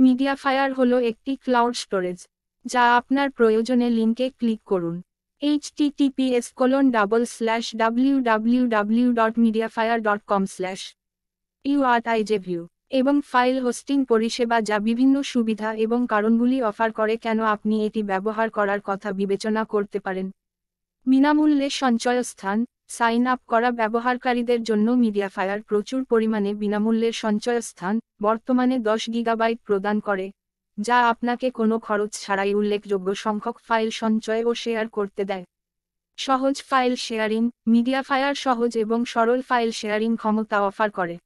MediaFire হলো একটি cloud storage যা আপনার প্রয়োজনে লিঙ্কে ক্লিক করুন। HTTP colon double slash W W W https colon double slash www.mediafire.com slash ইউআরআইজেভিউ এবং ফাইল হোস্টিং পরিষেবা যা বিভিন্ন সুবিধা এবং কারণগুলি অফার করে কেন আপনি এটি ব্যবহার করার কথা বিবেচনা করতে পারেন। বিনামূল্যে সঞ্চয়স্থান সাইন আপ করা ব্যবহারকারীদের জন্য মিডিয়াফায়ার প্রচুর পরিমাণে বিনামূল্যের সঞ্চয়স্থান বর্তমানে দশ গিগাবাইট প্রদান করে, যা আপনাকে কোনো খরচ ছাড়াই উল্লেখযোগ্য সংখ্যক ফাইল সঞ্চয় ও শেয়ার করতে দেয়। সহজ ফাইল শেয়ারিং মিডিয়াফায়ার সহজ এবং সরল ফাইল শেয়ারিং ক্ষমতা অফার করে।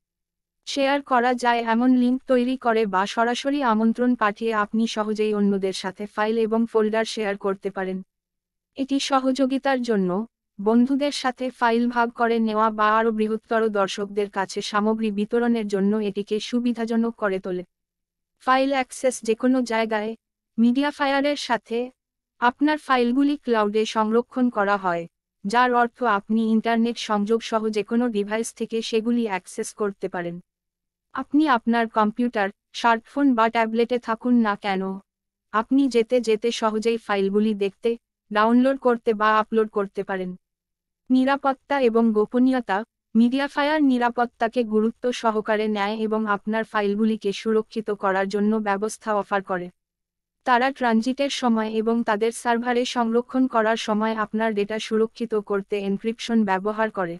শেয়ার করা যায় এমন লিঙ্ক তৈরি করে বা সরাসরি আমন্ত্রণ পাঠিয়ে আপনি সহজেই অন্যদের সাথে ফাইল এবং ফোল্ডার শেয়ার করতে পারেন। এটি সহযোগিতার জন্য বন্ধুদের সাথে ফাইল ভাগ করে নেওয়া বা আরও বৃহত্তর দর্শকদের কাছে সামগ্রী বিতরণের জন্য এটিকে সুবিধাজনক করে তোলে। ফাইল অ্যাক্সেস যে কোনো জায়গায়, মিডিয়া ফায়ারের সাথে আপনার ফাইলগুলি ক্লাউডে সংরক্ষণ করা হয়, যার অর্থ আপনি ইন্টারনেট সংযোগ সহ যে কোনো ডিভাইস থেকে সেগুলি অ্যাক্সেস করতে পারেন। আপনি আপনার কম্পিউটার, স্মার্টফোন বা ট্যাবলেটে থাকুন না কেন। আপনি যেতে যেতে সহজেই ফাইলগুলি দেখতে, ডাউনলোড করতে বা আপলোড করতে পারেন। নিরাপত্তা এবং গোপনীয়তা মিডিয়াফায়ার নিরাপত্তাকে গুরুত্ব সহকারে নেয় এবং আপনার ফাইলগুলিকে সুরক্ষিত করার জন্য ব্যবস্থা অফার করে। তারা ট্রানজিটের সময় এবং তাদের সার্ভারে সংরক্ষণ করার সময় আপনার ডেটা সুরক্ষিত করতে এনক্রিপশন ব্যবহার করে।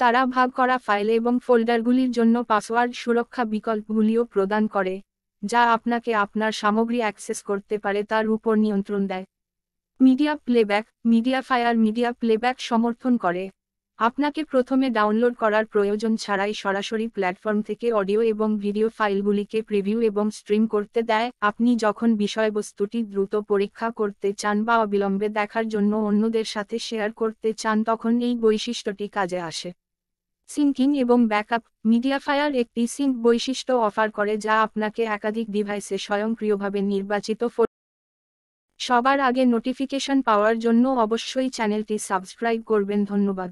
তারা ভাগ করা ফাইল এবং ফোল্ডারগুলির জন্য পাসওয়ার্ড সুরক্ষা বিকল্পগুলিও প্রদান করে, যা আপনাকে আপনার সামগ্রী অ্যাক্সেস করতে পারে, তার উপর নিয়ন্ত্রণ দেয়। Media playback, MediaFire, media playback সমর্থন করে। আপনাকে প্রথমে ডাউনলোড করার প্রয়োজন ছাড়াই সরাসরি প্ল্যাটফর্ম থেকে অডিও এবং ভিডিও ফাইলগুলিকে প্রিভিউ এবং স্ট্রিম করতে দেয়। আপনি যখন বিষয়বস্তুটি দ্রুত পরীক্ষা করতে চান বা অবিলম্বে দেখার জন্য অন্যদের সাথে শেয়ার করতে চান, তখন এই বৈশিষ্ট্যটি কাজে আসে। সিঙ্কিং এবং ব্যাকআপ মিডিয়াফায়ার একটি সিঙ্ক বৈশিষ্ট্য অফার করে যা আপনাকে একাধিক ডিভাইসে স্বয়ংক্রিয়ভাবে নির্বাচিত সবার আগে নোটিফিকেশন পাওয়ার জন্য অবশ্যই চ্যানেলটি সাবস্ক্রাইব করবেন ধন্যবাদ।